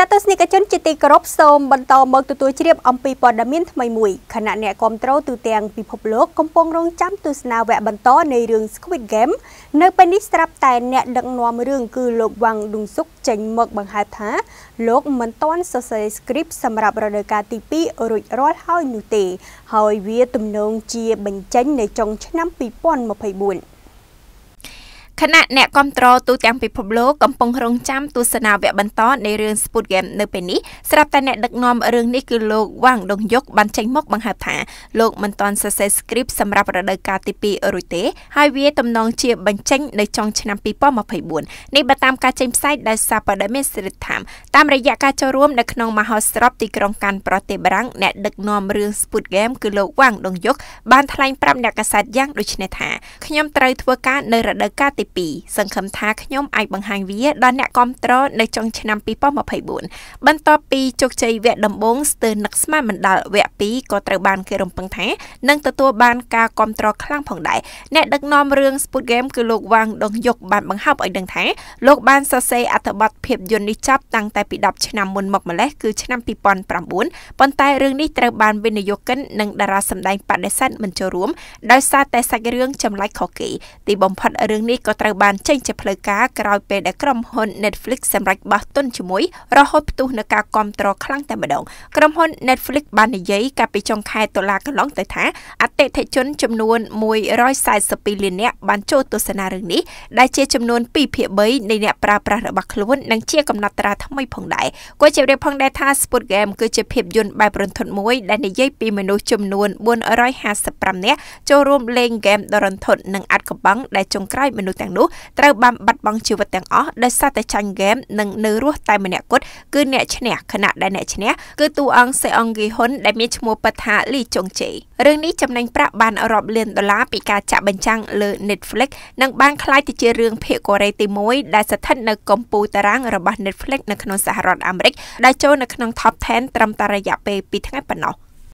ចាត់ទស្សនិកជនជាទីគោរពសូមបន្តមកទទួលជ្រាបអំពីព័ត៌មានថ្មីមួយខណៈអ្នកគ្រប់គ្រងទូទាំងពិភពលោកកំពុងរងចាំទស្សនាវគ្គបន្តនៃរឿង Squid Game នៅពេលនេះស្រាប់តែអ្នកដឹកនាំរឿងគឺលោកវ៉ាងឌុងសុកចេញមកបង្ហើបថាលោកមិនទាន់សរសេរ script សម្រាប់រដូវកាលទី2រួចរាល់ហើយនោះទេ ហើយវាទំនងជាបញ្ចេញនៅចុងឆ្នាំ2024 ខណៈអ្នកគ្រប់គ្រងទូទាំងពិភពលោកកំពុងរងចាំទស្សនាវគ្គបន្តនៃរឿង Sput Game នៅពេលនេះស្រាប់តែអ្នកដឹកនាំរឿងនេះគឺលោកវ៉ាងដុងយុកបានចេញមកបង្ហើបថាលោកមិនទាន់សរសេរ script សម្រាប់រដូវកាលទី2រួចទេហើយវាទំនងជាបញ្ចេញនៅចុងឆ្នាំ2024នេះបើតាមការចេញផ្សាយដោយសារព័ត៌មាន Street Time តាមរយៈការចូលរួមនៅក្នុងមហោស្រពទីក្រុងកាន់ប្រទេសបារាំងអ្នកដឹកនាំរឿង Sput Game គឺលោកវ៉ាងដុងយុកបានថ្លែងប្រាប់អ្នកកាសែតយ៉ាងដូចនេះថាខ្ញុំត្រូវធ្វើការនៅរដូវកាលទី2សង្ឃឹមថាខ្ញុំអាចបង្ហាញវាដល់អ្នកគាំទ្រនៅចុងឆ្នាំ2024បន្ទាប់ពីជោគជ័យវគ្គដំបូងស្ទើរនឹកស្មានមិនដល់វគ្គ2ក៏ត្រូវបានគេរំពឹងថានឹងទទួលបានការគាំទ្រខ្លាំងផងដែរអ្នកដឹកនាំរឿង Sput Game គឺលោកវ៉ាងដងយុកបានបង្ហើបឲ្យដឹងថាលោកបានសរសេរអត្ថបទភាពយន្តនេះចប់តាំងតែពី10ឆ្នាំមុនមកម្លេះគឺឆ្នាំ2009ប៉ុន្តែរឿងនេះត្រូវបានវិនិយោគិននិងតារាសម្ដែងបដិសេធមិនចូលរួមដោយសារតែសាច់រឿងចម្លែកខុសគេទីបំផុតរឿងនេះក៏ត្រូវបានចេញជាផ្លូវការក្រោយពេលដែលក្រុមហ៊ុន Netflix សម្រេចបោះទុនជាមួយរហូតផ្ទុះនឹងការគ្រប់គ្រងខ្លាំងតែម្ដងក្រុមហ៊ុន Netflix បាននិយាយកាលពីចុងខែតុលាកន្លងទៅថាអតិថិជនចំនួន142លាននាក់បានចូលទស្សនារឿងនេះដែលជាចំនួន2ភាគ3នៃអ្នកប្រើប្រាស់របស់ខ្លួននិងជាកំណត់ត្រាថ្មីផងដែរគួរជម្រាបផងដែរថា Sport Game គឺជាភាពយន្តបែបរន្ធត់មួយដែលនិយាយពីមនុស្សចំនួន455នាក់ចូលរួមលេងហ្គេមដ៏រន្ធត់និងអាត់កំបាំងដែលចុងក្រោយមនុស្សទាំងនោះត្រូវបានបាត់បង់ជីវិតទាំងអស់ដោយសារតែចាញ់ហ្គេមនិងនៅរស់តែម្នាក់គត់គឺអ្នកឈ្នះខណៈដែលអ្នកឈ្នះគឺតួអង្គសេអងហ្គីហ៊ុនដែលមានឈ្មោះពិតថាលីចុងជេរឿងនេះចំណេញប្រាក់បានរាប់លានដុល្លារពីការចាក់បញ្ចាំងលើ Netflix និងបានក្លាយទៅជារឿងភាគកូរ៉េទី1ដែលស្ថិតនៅកំពូលតារាងរបស់ Netflix នៅក្នុងសហរដ្ឋអាមេរិកដែលចូលនៅក្នុង Top 10ត្រឹមតែរយៈពេល2ថ្ងៃប៉ុណ្ណោះ។